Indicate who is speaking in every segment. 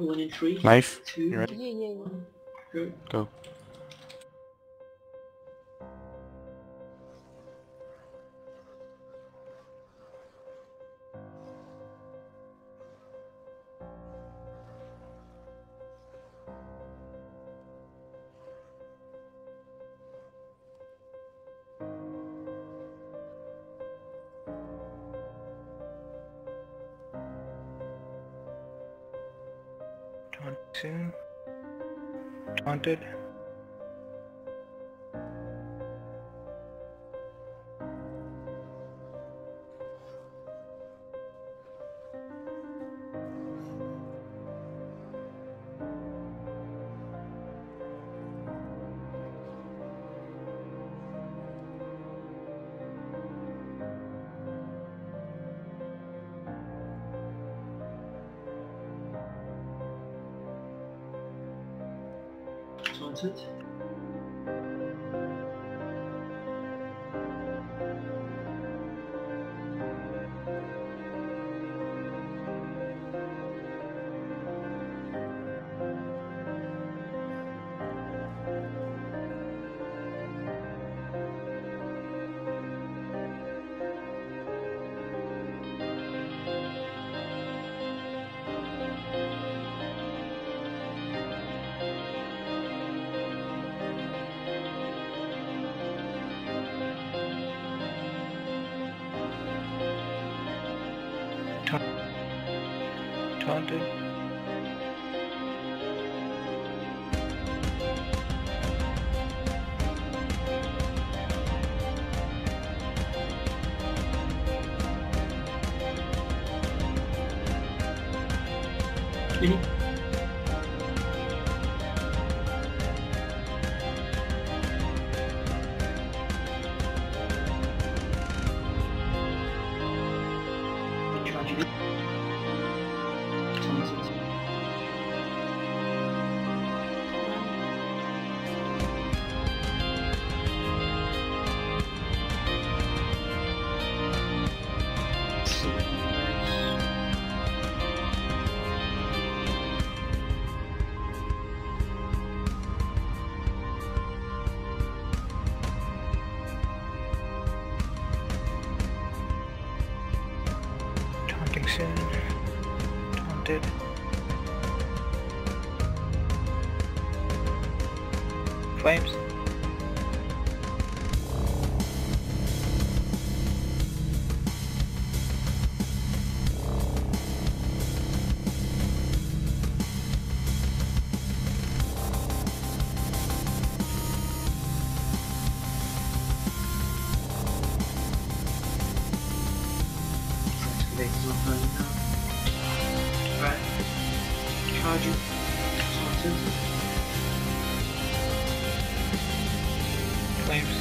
Speaker 1: Pulling in three,
Speaker 2: Knife.
Speaker 1: two,
Speaker 2: You ready?
Speaker 3: Yeah, yeah, yeah.
Speaker 1: go.
Speaker 2: Go.
Speaker 4: Soon. Taunted.
Speaker 1: Taunted.
Speaker 4: Taunted.
Speaker 1: Mini. Charge
Speaker 4: Taunting soon. Taunted. Flames.
Speaker 1: Excavators on now. Right. Charging. Taunted.
Speaker 4: Flames.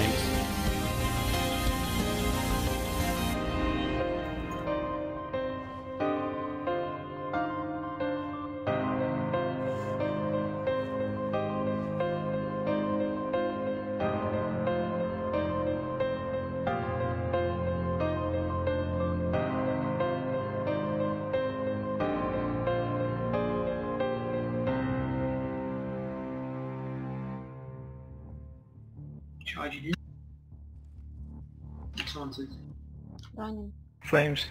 Speaker 4: Flame.
Speaker 2: Flames.
Speaker 1: Charging in. Taunted.
Speaker 3: Running.
Speaker 4: Flames.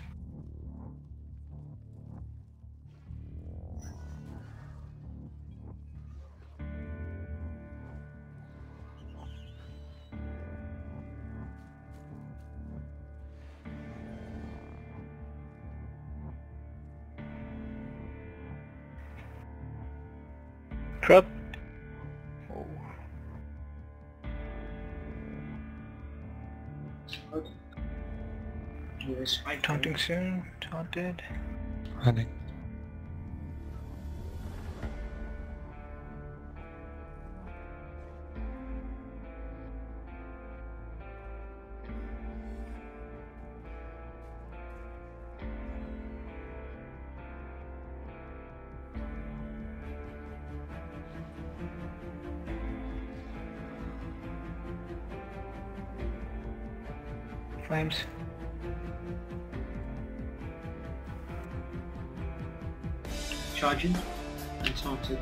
Speaker 4: Trap.
Speaker 1: Okay. Yeah, spike
Speaker 4: Taunting soon. Taunted.
Speaker 2: Running.
Speaker 4: Flames.
Speaker 1: Charging. And taunted.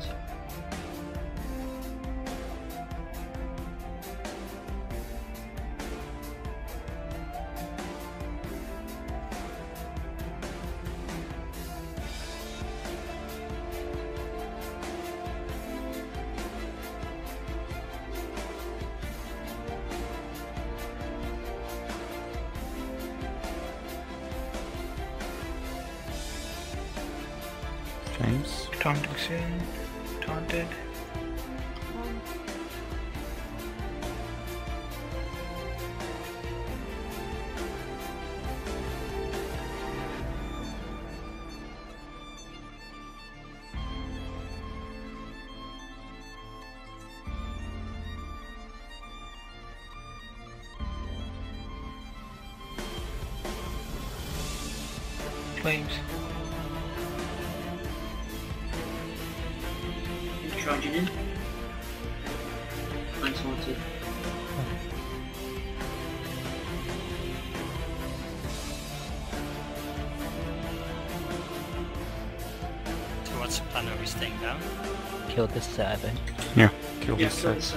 Speaker 4: Taunting soon. Taunted. Flames.
Speaker 1: Charging in. And taunted.
Speaker 3: So what's the plan? Are we staying down?
Speaker 5: Kill this set, I think.
Speaker 2: Yeah, kill
Speaker 1: Yeah,
Speaker 2: this set.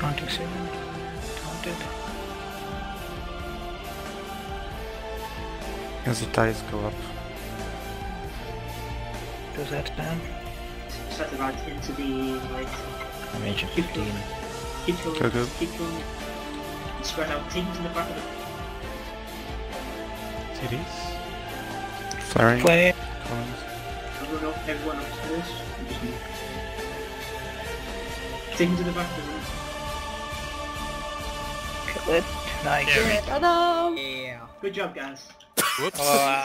Speaker 1: The set.
Speaker 4: Taunting soon. Taunted.
Speaker 2: As the ties go up.
Speaker 4: Does that down?
Speaker 1: Set the right into the like
Speaker 5: I'm range 15.
Speaker 1: keep going,
Speaker 2: Go, go.
Speaker 1: keep going. Spread out, take him to the back of the
Speaker 6: TDs?
Speaker 2: Flaring.
Speaker 4: Flame.
Speaker 2: Flames.
Speaker 1: everyone up everyone upstairs. and just move. Take him to the back of the room.
Speaker 4: Kill it. Nice.
Speaker 3: Yeah.
Speaker 1: Good job guys.
Speaker 3: Whoops.
Speaker 4: Oh,